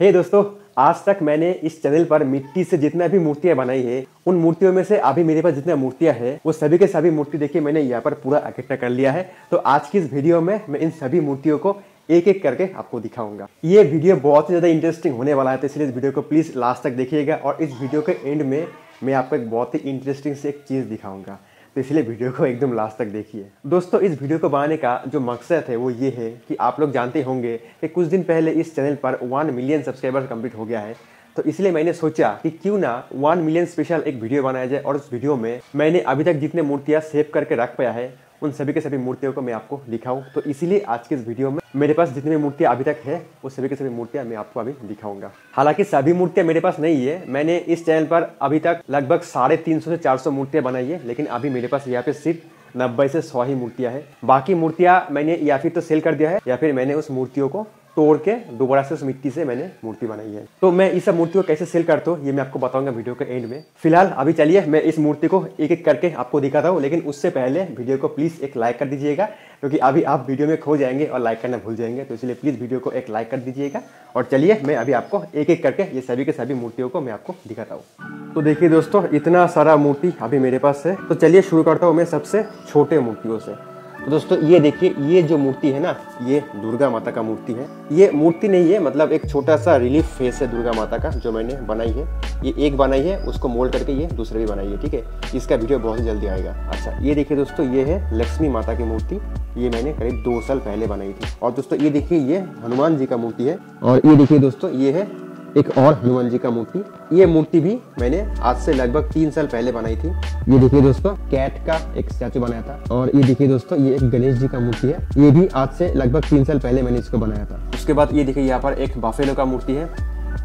हे दोस्तों, आज तक मैंने इस चैनल पर मिट्टी से जितना भी मूर्तियाँ बनाई है, उन मूर्तियों में से अभी मेरे पास जितनी मूर्तियाँ हैं, वो सभी के सभी मूर्ति देखिए मैंने यहाँ पर पूरा इकट्ठा कर लिया है। तो आज की इस वीडियो में मैं इन सभी मूर्तियों को एक एक करके आपको दिखाऊँगा। ये वीडियो बहुत ही ज़्यादा इंटरेस्टिंग होने वाला है तो इसलिए इस वीडियो को प्लीज़ लास्ट तक देखिएगा और इस वीडियो के एंड में मैं आपको एक बहुत ही इंटरेस्टिंग से एक चीज़ दिखाऊँगा। तो इसलिए वीडियो को एकदम लास्ट तक देखिए। दोस्तों, इस वीडियो को बनाने का जो मकसद है वो ये है कि आप लोग जानते होंगे कि कुछ दिन पहले इस चैनल पर वन मिलियन सब्सक्राइबर कंप्लीट हो गया है। तो इसलिए मैंने सोचा कि क्यों ना वन मिलियन स्पेशल एक वीडियो बनाया जाए और उस वीडियो में मैंने अभी तक जितने मूर्तियाँ सेव करके रख पाया है उन सभी के सभी मूर्तियों को मैं आपको दिखाऊँ तो इसीलिए आज के इस वीडियो में मेरे पास जितनी भी मूर्तियाँ अभी तक है वो सभी के सभी मूर्तियाँ मैं आपको अभी दिखाऊँगा। हालाँकि सभी मूर्तियाँ मेरे पास नहीं है। मैंने इस चैनल पर अभी तक लगभग साढ़े तीन सौ से चार सौ मूर्तियाँ बनाई है, लेकिन अभी मेरे पास यहाँ पे सिर्फ़ नब्बे से सौ ही मूर्तियाँ हैं। बाकी मूर्तियाँ मैंने या फिर तो सेल कर दिया है, या फिर मैंने उस मूर्तियों को तोड़ के दोबारा से उस मिट्टी से मैंने मूर्ति बनाई है। तो मैं इस मूर्ति को कैसे सेल करता हूँ, ये मैं आपको बताऊँगा वीडियो के एंड में। फ़िलहाल, अभी चलिए, मैं इस मूर्ति को एक एक करके आपको दिखाता हूँ, लेकिन उससे पहले वीडियो को प्लीज़ एक लाइक कर दीजिएगा, क्योंकि अभी आप वीडियो में खो जाएँगे और लाइक करना भूल जाएँगे तो इसलिए प्लीज़ वीडियो को एक लाइक कर दीजिएगा। और चलिए, मैं अभी आपको एक एक करके ये सभी के सभी मूर्तियों को मैं आपको दिखाता हूँ। तो देखिए दोस्तों, इतना सारा मूर्ति अभी मेरे पास है। तो चलिए शुरू करता हूँ मैं सबसे छोटे मूर्तियों से। तो दोस्तों, ये देखिए, ये जो मूर्ति है ना, ये दुर्गा माता का मूर्ति है। ये मूर्ति नहीं है मतलब एक छोटा सा रिलीफ फेस है दुर्गा माता का, जो मैंने बनाई है। ये एक बनाई है, उसको मोल्ड करके ये दूसरे भी बनाई है, ठीक है? इसका वीडियो बहुत जल्दी आएगा। अच्छा ये देखिए दोस्तों, ये है लक्ष्मी माता की मूर्ति। ये मैंने करीब दो साल पहले बनाई थी। और दोस्तों, ये देखिए, ये हनुमान जी का मूर्ति है। और ये देखिए दोस्तों, ये है एक और हनुमान जी का मूर्ति। ये मूर्ति भी मैंने आज से लगभग तीन साल पहले बनाई थी। ये देखिए दोस्तों, कैट का एक स्टैचू बनाया था। और ये देखिए दोस्तों, ये एक गणेश जी का मूर्ति है। ये भी आज से लगभग तीन साल पहले मैंने इसको बनाया था। उसके बाद ये देखिए, यहाँ पर एक बाफेलो का मूर्ति है।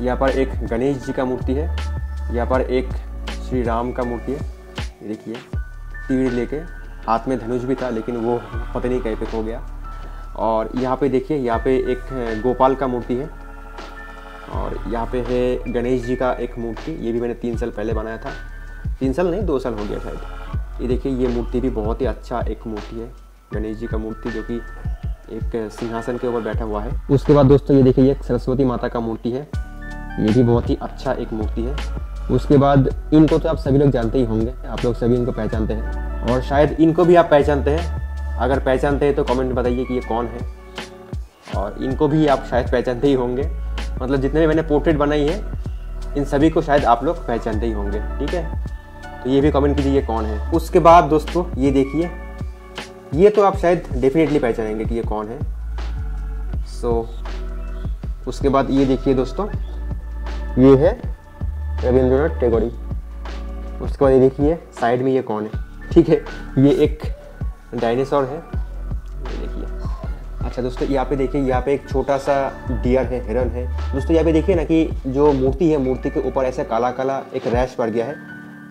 यहाँ पर एक गणेश जी का मूर्ति है। यहाँ पर एक श्री राम का मूर्ति है। ये देखिए, तीर लेके हाथ में धनुष भी था, लेकिन वो पता नहीं कहीं पे खो गया। और यहाँ पे देखिए, यहाँ पे एक गोपाल का मूर्ति है। और यहाँ पे है गणेश जी का एक मूर्ति, ये भी मैंने तीन साल पहले बनाया था। तीन साल नहीं, दो साल हो गया शायद। ये देखिए, ये मूर्ति भी बहुत ही अच्छा एक मूर्ति है, गणेश जी का मूर्ति जो कि एक सिंहासन के ऊपर बैठा हुआ है। उसके बाद दोस्तों, ये देखिए, ये सरस्वती माता का मूर्ति है। ये भी बहुत ही अच्छा एक मूर्ति है। उसके बाद इनको तो आप सभी लोग जानते ही होंगे, आप लोग सभी इनको पहचानते हैं। और शायद इनको भी आप पहचानते हैं। अगर पहचानते हैं तो कमेंट बताइए कि ये कौन है। और इनको भी आप शायद पहचानते ही होंगे। मतलब जितने भी मैंने पोर्ट्रेट बनाई है इन सभी को शायद आप लोग पहचानते ही होंगे ठीक है? तो ये भी कमेंट कीजिए कौन है। उसके बाद दोस्तों ये देखिए ये तो आप शायद डेफिनेटली पहचानेंगे कि ये कौन है। सो so, उसके बाद ये देखिए दोस्तों ये है रविंद्रनाथ टेगोरी। उसके बाद ये देखिए साइड में ये कौन है ठीक है? ये एक डायनासोर है। अच्छा दोस्तों, यहाँ पे देखिए, यहाँ पे एक छोटा सा डियर है हिरन है। दोस्तों, यहाँ पे देखिए ना कि जो मूर्ति है, मूर्ति के ऊपर ऐसा काला काला एक रैश पड़ गया है।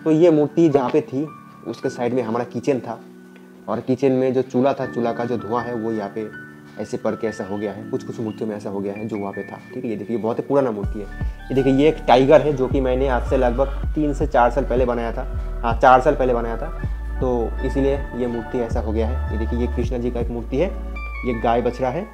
तो ये मूर्ति जहाँ पे थी, उसके साइड में हमारा किचन था। और किचन में जो चूल्हा था, चूल्हा का जो धुआँ है, वो यहाँ पे ऐसे पड़ के ऐसा हो गया है। कुछ कुछ मूर्तियों में ऐसा हो गया है जो वहाँ पे था, ठीक है? ये देखिए बहुत ही पुराना मूर्ति है। ये देखिए, ये एक टाइगर है जो कि मैंने आज से लगभग तीन से चार साल पहले बनाया था। हाँ चार साल पहले बनाया था। तो इसीलिए ये मूर्ति ऐसा हो गया है। ये देखिए, ये कृष्णा जी का एक मूर्ति है। ये गाय बछड़ा है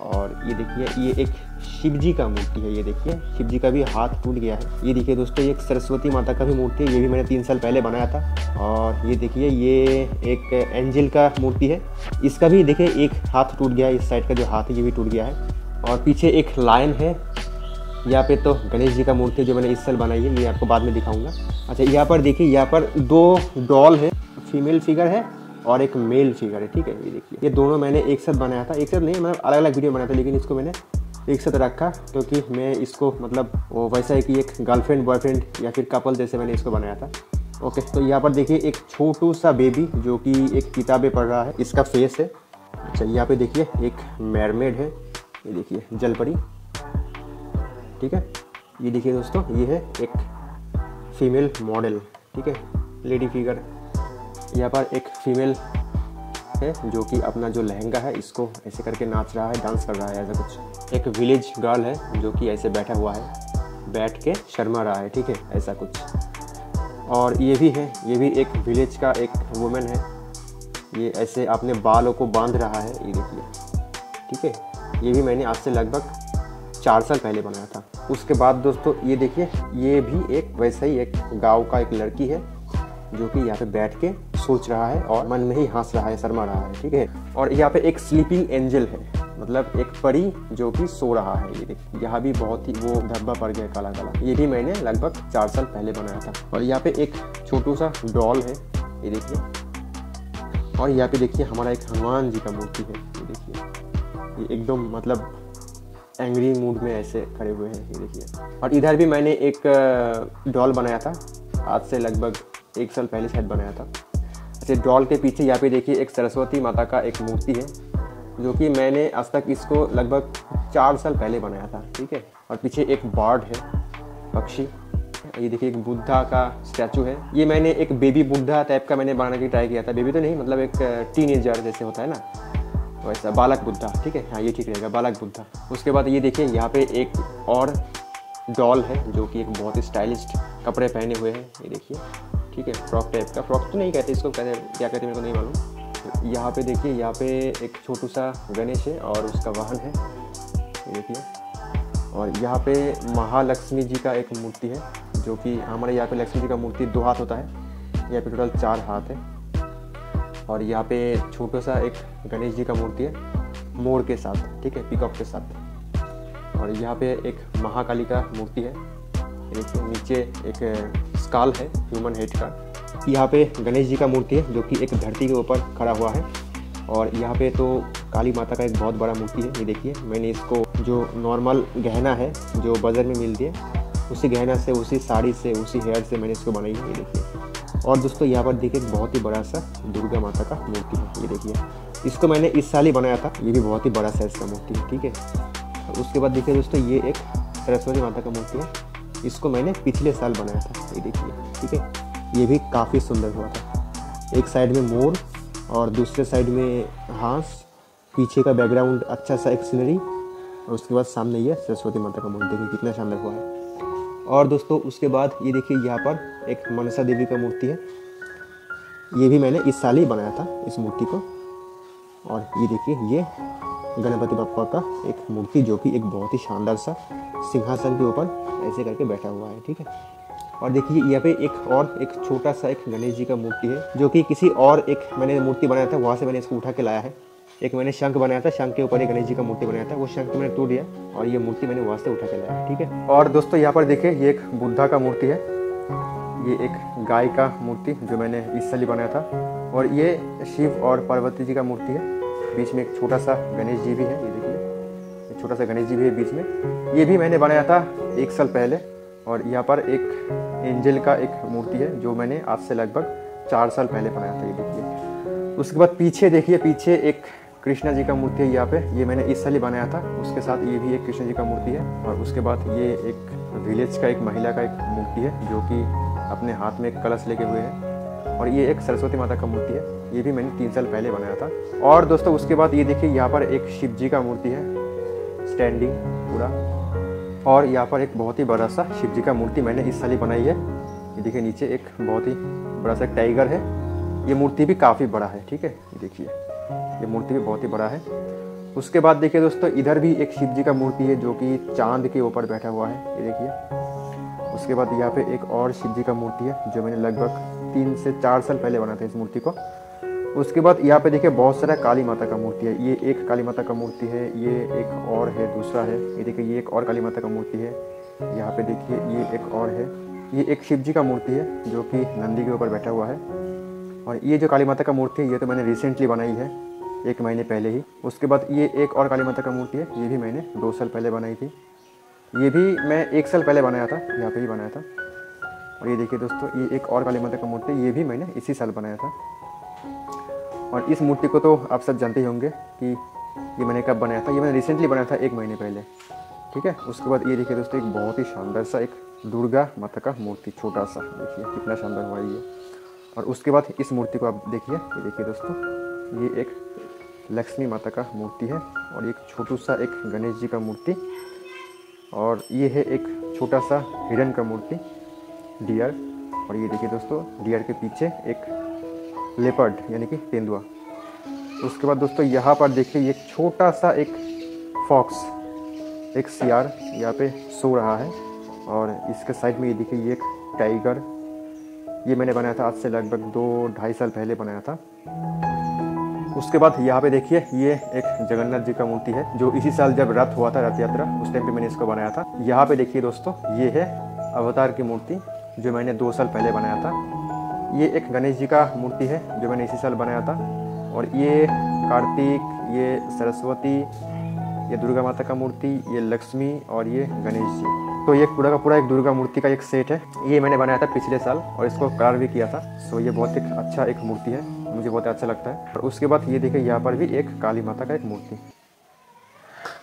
और ये देखिए, ये एक शिव जी का मूर्ति है, ये देखिए शिव जी का भी हाथ टूट गया है। ये देखिए दोस्तों, ये एक सरस्वती माता का भी मूर्ति है, ये भी मैंने तीन साल पहले बनाया था। और ये देखिए, ये एक एंजल का मूर्ति है। इसका भी देखिए, एक हाथ टूट गया है, इस साइड का जो हाथ है, ये भी टूट गया है। और पीछे एक लायन है। यहाँ पे तो गणेश जी का मूर्ति जो मैंने इस साल बनाई है, ये आपको बाद में दिखाऊँगा। अच्छा यहाँ पर देखिए, यहाँ पर दो डॉल है, फीमेल फिगर है। और एक मेल फिगर है ठीक है? ये देखिए ये दोनों मैंने एक साथ बनाया था। एक साथ नहीं मतलब अलग अलग वीडियो बनाया था, लेकिन इसको मैंने एक साथ रखा, क्योंकि मैं इसको मतलब वो वैसा है कि एक गर्लफ्रेंड, बॉयफ्रेंड या फिर कपल जैसे मैंने इसको बनाया था। ओके तो यहाँ पर देखिए, एक छोटू सा बेबी, जो कि एक किताबें पढ़ रहा है। इसका फेस है। अच्छा यहाँ पे देखिए, एक मैरमेड है। ये देखिए जल परी ठीक है? ये देखिए दोस्तों, ये है एक फीमेल मॉडल। ठीक है? Lady figure. यहाँ पर एक फीमेल है जो कि अपना जो लहंगा है, इसको ऐसे करके नाच रहा है डांस कर रहा है, ऐसा कुछ। एक विलेज गर्ल है जो कि ऐसे बैठा हुआ है, बैठ के शर्मा रहा है, ठीक है, ऐसा कुछ। और ये भी है, ये भी एक विलेज का एक वुमेन है। ये ऐसे अपने बालों को बाँध रहा है, ये देखिए, ठीक है। ये भी मैंने आज से लगभग चार साल पहले बनाया था। उसके बाद दोस्तों, ये देखिए, ये भी एक, वैसा ही एक गाँव का एक लड़की है, जो कि यहाँ पे बैठ के सोच रहा है और मन में ही हंस रहा है, शर्मा रहा है, ठीक है? और यहाँ पे एक स्लीपिंग एंजल है मतलब एक परी जो कि सो रहा है। ये देख, यहाँ भी बहुत ही वो धब्बा पड़ गया काला काला ये भी मैंने लगभग चार साल पहले बनाया था। और यहाँ पे एक छोटू सा डॉल है, ये देखिए। और यहाँ पे देखिए, हमारा एक हनुमान जी का मूर्ति है, ये देखिए। ये एकदम मतलब एंग्री मूड में ऐसे खड़े हुए हैं, ये देखिए। और इधर भी मैंने एक डॉल बनाया था, आज से लगभग एक साल पहले शायद बनाया था। अच्छा डॉल के पीछे यहाँ पे देखिए एक सरस्वती माता का एक मूर्ति है, जो कि मैंने आज तक इसको लगभग चार साल पहले बनाया था, ठीक है? और पीछे एक बर्ड है, पक्षी। ये देखिए एक बुद्धा का स्टैचू है। ये मैंने एक बेबी बुद्धा टाइप का मैंने बनाने की ट्राई किया था। बेबी तो नहीं मतलब एक टीनेजर जैसे होता है ना? वैसा बालक बुद्धा, ठीक है? हाँ ये ठीक रहेगा, बालक बुद्धा। उसके बाद ये देखिए, यहाँ पे एक और डॉल है, जो कि एक बहुत ही स्टाइलिश कपड़े पहने हुए हैं। ये देखिए। ठीक है फ्रॉक टाइप का। फ्रॉक तो नहीं कहते, इसको कहते क्या कहते मेरे को नहीं मालूम। यहाँ पे देखिए, यहाँ पे एक छोटू सा गणेश है और उसका वाहन है। देखिए। और यहाँ पे महालक्ष्मी जी का एक मूर्ति है, जो कि हमारे यहाँ पे लक्ष्मी जी का मूर्ति दो हाथ होता है। यहाँ पे टोटल चार हाथ है। और यहाँ पे छोटा सा एक गणेश जी का मूर्ति है, मोर के साथ, ठीक है पिकअप के साथ। और यहाँ पे एक महाकाली का मूर्ति है। देखिए नीचे एक स्काल है, ह्यूमन हेड का। यहाँ पे गणेश जी का मूर्ति है, जो कि एक धरती के ऊपर खड़ा हुआ है। और यहाँ पे तो काली माता का एक बहुत बड़ा मूर्ति है, ये देखिए। मैंने इसको जो नॉर्मल गहना है, जो बाज़ार में मिलती है, उसी गहना से, उसी साड़ी से, उसी हेयर से मैंने इसको बनाई है, ये देखिए। और दोस्तों, यहाँ पर देखिए, बहुत ही बड़ा सा दुर्गा माता का मूर्ति है, ये देखिए। इसको मैंने इस साल ही बनाया था, ये भी बहुत ही बड़ा साइज़ का मूर्ति है, ठीक है। उसके बाद देखिए दोस्तों, ये एक सरस्वती माता का मूर्ति है। इसको मैंने पिछले साल बनाया था, ये देखिए, ठीक है? ये भी काफ़ी सुंदर हुआ था। एक साइड में मोर और दूसरे साइड में हांस, पीछे का बैकग्राउंड अच्छा सा एक सीनरी और उसके बाद सामने ये सरस्वती माता का मूर्ति, देखिए कितना शानदार हुआ है। और दोस्तों, उसके बाद ये देखिए, यहाँ पर एक मनसा देवी का मूर्ति है। ये भी मैंने इस साल ही बनाया था, इस मूर्ति को। और ये देखिए, ये गणपति बप्पा का एक मूर्ति जो कि एक बहुत ही शानदार सा सिंहासन के ऊपर ऐसे करके बैठा हुआ है, ठीक है? और देखिए, यहाँ पे एक और, एक छोटा सा एक गणेश जी का मूर्ति है, जो कि किसी और एक मैंने मूर्ति बनाया था, वहाँ से मैंने इसको उठा के लाया है। एक मैंने शंख बनाया था, शंख के ऊपर एक गणेश जी का मूर्ति बनाया था, वो शंख मैंने तोड़ दिया और ये मूर्ति मैंने वहाँ से उठा के लाया, ठीक है? और दोस्तों, यहाँ पर देखिए, ये एक बुद्धा का मूर्ति है, ये एक गाय का मूर्ति जो मैंने इस साल बनाया था, और ये शिव और पार्वती जी का मूर्ति है। बीच में एक छोटा सा गणेश जी भी है, ये देखिए। एक छोटा सा गणेश जी भी है बीच में। ये भी मैंने बनाया था एक साल पहले और यहाँ पर एक एंजल का एक मूर्ति है जो मैंने आज से लगभग चार साल पहले बनाया था, ये देखिए। उसके बाद पीछे देखिए, पीछे एक कृष्णा जी का मूर्ति है यहाँ पे। ये मैंने इस साल ही बनाया था। उसके साथ ये भी एक कृष्ण जी का मूर्ति है और उसके बाद ये एक विलेज का एक महिला का एक मूर्ति है जो कि अपने हाथ में एक कलश लेके हुए हैं। और ये एक सरस्वती माता का मूर्ति है। ये भी मैंने तीन साल पहले बनाया था। और दोस्तों, उसके बाद ये देखिए, यहाँ पर एक शिव जी का मूर्ति है। स्टैंडिंग पूरा। और यहाँ पर एक बहुत ही बड़ा सा शिव जी का मूर्ति मैंने इस साल ही बनाई है। ये देखिए, नीचे एक बहुत ही बड़ा सा टाइगर है। ये मूर्ति भी काफ़ी बड़ा है, ठीक है? देखिए, ये मूर्ति भी बहुत ही बड़ा है। उसके बाद देखिए दोस्तों, इधर भी एक शिव जी का मूर्ति है जो कि चाँद के ऊपर बैठा हुआ है। ये देखिए। उसके बाद यहाँ पे एक और शिव जी का मूर्ति है, जो मैंने लगभग तीन से चार साल पहले बना था इस मूर्ति को। उसके बाद यहाँ पे देखिए बहुत सारा काली माता का मूर्ति है। ये एक काली माता का मूर्ति है, ये एक और है, दूसरा है। ये देखिए, ये एक और काली माता का मूर्ति है। यहाँ पे देखिए, ये एक और है। ये एक शिव जी का मूर्ति है, जो कि नंदी के ऊपर बैठा हुआ है। और ये जो काली माता का मूर्ति है, ये तो मैंने रिसेंटली बनाई है, एक महीने पहले ही। उसके बाद ये एक और काली माता का मूर्ति है, ये भी मैंने दो साल पहले बनाई थी। ये भी मैं एक साल पहले बनाया था, यहाँ पे ही बनाया था। और ये देखिए दोस्तों, ये एक और काली माता का मूर्ति, ये भी मैंने इसी साल बनाया था। और इस मूर्ति को तो आप सब जानते ही होंगे कि ये मैंने कब बनाया था? ये मैंने रिसेंटली बनाया था एक महीने पहले, ठीक है? उसके बाद ये देखिए दोस्तों, एक बहुत ही शानदार सा एक दुर्गा माता का मूर्ति, छोटा सा, देखिए कितना शानदार हुआ ये। और उसके बाद इस मूर्ति को आप देखिए, ये देखिए दोस्तों, ये एक लक्ष्मी माता का मूर्ति है और एक छोटू सा एक गणेश जी का मूर्ति और ये है एक छोटा सा हिरण का मूर्ति। डियर और ये देखिए दोस्तों डियर के पीछे एक लेपर्ड यानी कि तेंदुआ। उसके बाद दोस्तों, यहाँ पर देखिए, ये छोटा सा एक फॉक्स एक सियार यहाँ पे सो रहा है। और इसके साइड में ये देखिए, ये एक टाइगर ये मैंने बनाया था आज से लगभग दो, ढाई साल पहले बनाया था। उसके बाद यहाँ पे देखिए, ये एक जगन्नाथ जी का मूर्ति है, जो इसी साल जब रथ हुआ था रथ यात्रा, उस टाइम पे मैंने इसको बनाया था। यहाँ पे देखिए दोस्तों, ये है अवतार की मूर्ति। जो मैंने दो साल पहले बनाया था। ये एक गणेश जी का मूर्ति है, जो मैंने इसी साल बनाया था। और ये कार्तिक, ये सरस्वती, ये दुर्गा माता का मूर्ति, ये लक्ष्मी और ये गणेश जी। तो ये पूरा का पूरा एक दुर्गा मूर्ति का एक सेट है। ये मैंने बनाया था पिछले साल और इसको कलर भी किया था। सो ये बहुत एक अच्छा एक मूर्ति है। मुझे बहुत अच्छा लगता है। और उसके बाद ये देखिए, यहाँ पर भी एक काली माता का एक मूर्ति।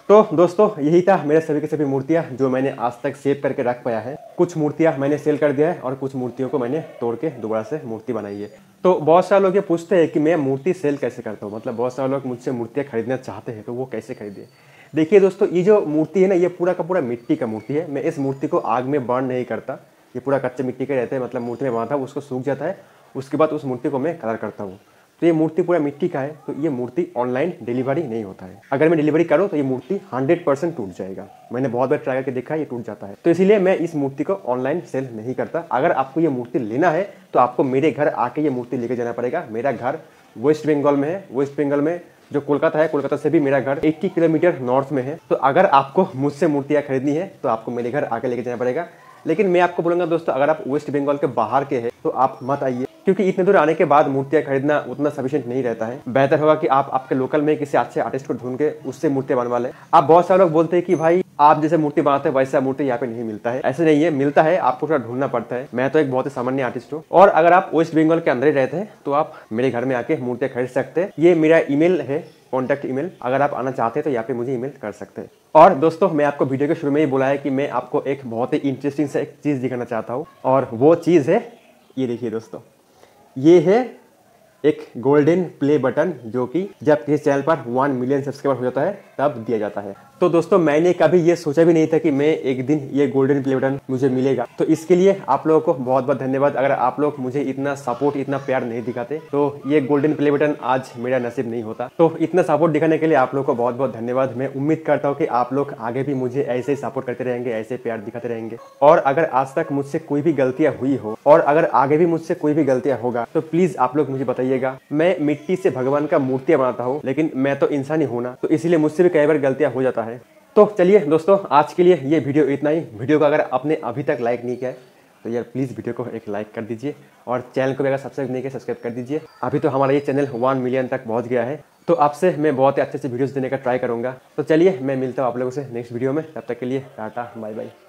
तो दोस्तों, यही था मेरे सभी के सभी मूर्तियाँ जो मैंने आज तक सेव करके रख पाया है। कुछ मूर्तियाँ मैंने सेल कर दिया है और कुछ मूर्तियों को मैंने तोड़ के दोबारा से मूर्ति बनाई है। तो बहुत सारे लोग ये पूछते हैं कि मैं मूर्ति सेल कैसे करता हूँ? मतलब बहुत सारे लोग मुझसे मूर्तियाँ खरीदना चाहते हैं तो वो कैसे खरीदे? देखिए दोस्तों, ये जो मूर्ति है ना, ये पूरा का पूरा मिट्टी का मूर्ति है। मैं इस मूर्ति को आग में बर्न नहीं करता। ये पूरा कच्चे मिट्टी का रहता है मतलब मूर्ति में बनाता उसको सूख जाता है। उसके बाद उस मूर्ति को मैं कलर करता हूँ। तो ये मूर्ति पूरा मिट्टी का है तो ये मूर्ति ऑनलाइन डिलीवरी नहीं होता है। अगर मैं डिलीवरी करूँ तो ये मूर्ति हंड्रेड परसेंट टूट जाएगा। मैंने बहुत बार ट्राई करके देखा ये टूट जाता है। तो इसीलिए मैं इस मूर्ति को ऑनलाइन सेल नहीं करता। अगर आपको ये मूर्ति लेना है तो आपको मेरे घर आके ये मूर्ति लेके जाना पड़ेगा। मेरा घर वेस्ट बंगाल में है। वेस्ट बंगाल में जो कोलकाता है, कोलकाता से भी मेरा घर 80 किलोमीटर नॉर्थ में है। तो अगर आपको मुझसे मूर्तियाँ खरीदनी है तो आपको मेरे घर आके लेके जाना पड़ेगा। लेकिन मैं आपको बोलूँगा, दोस्तों, अगर आप वेस्ट बंगाल के बाहर के हैं तो आप मत आइए। क्योंकि इतने दूर आने के बाद मूर्तियाँ खरीदना उतना सफिशियंट नहीं रहता है। बेहतर होगा कि आप आपके लोकल में किसी अच्छे आर्टिस्ट को ढूंढ के उससे मूर्तियाँ बनवा लें। आप बहुत सारे लोग बोलते हैं कि भाई, आप जैसे मूर्ति बनाते हैं, वैसा मूर्ति यहाँ पे नहीं मिलता है। ऐसे नहीं है, मिलता है, आपको थोड़ा ढूंढना पड़ता है। मैं तो एक बहुत ही सामान्य आर्टिस्ट हूँ। और अगर आप वेस्ट बंगाल के अंदर ही रहते हैं तो आप मेरे घर में आके मूर्तियाँ खरीद सकते हैं। ये मेरा ईमेल है कॉन्टैक्ट ईमेल अगर आप आना चाहते हैं तो यहाँ पे मुझे ईमेल कर सकते हैं। और दोस्तों, मैं आपको वीडियो के शुरू में ही बोला है कि मैं आपको एक बहुत ही इंटरेस्टिंग से एक चीज़ दिखाना चाहता हूँ। और वो चीज़ है, ये देखिए दोस्तों। ये है एक गोल्डन प्ले बटन जो कि जब किसी चैनल पर वन मिलियन सब्सक्राइबर हो जाता है तब दिया जाता है। तो दोस्तों, मैंने कभी ये सोचा भी नहीं था कि मैं एक दिन ये गोल्डन प्ले बटन मुझे मिलेगा। तो इसके लिए आप लोगों को बहुत बहुत धन्यवाद। अगर आप लोग मुझे इतना सपोर्ट इतना प्यार नहीं दिखाते तो ये गोल्डन प्ले बटन आज मेरा नसीब नहीं होता। तो इतना सपोर्ट दिखाने के लिए आप लोग को बहुत बहुत धन्यवाद। मैं उम्मीद करता हूँ कि आप लोग आगे भी मुझे ऐसे ही सपोर्ट करते रहेंगे, ऐसे प्यार दिखाते रहेंगे। और अगर आज तक मुझसे कोई भी गलतियाँ हुई हो, और अगर आगे भी मुझसे कोई भी गलतियाँ होगा तो प्लीज़ आप लोग मुझे बताइएगा। मैं मिट्टी से भगवान का मूर्तियाँ बनाता हूँ, लेकिन मैं तो इंसान ही हूँ ना। तो इसीलिए मुझसे भी कई बार गलतियाँ हो जाता है। तो चलिए दोस्तों, आज के लिए ये वीडियो इतना ही। वीडियो को अगर आपने अभी तक लाइक नहीं किया है तो यार प्लीज़ वीडियो को एक लाइक कर दीजिए और चैनल को भी अगर सब्सक्राइब नहीं किया, सब्सक्राइब कर दीजिए। अभी तो हमारा ये चैनल वन मिलियन तक पहुँच गया है। तो आपसे मैं बहुत ही अच्छे अच्छे वीडियोज़ देने का ट्राई करूँगा। तो चलिए, मैं मिलता हूँ आप लोगों से नेक्स्ट वीडियो में। तब तक के लिए टाटा, बाय बाय।